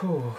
Whew.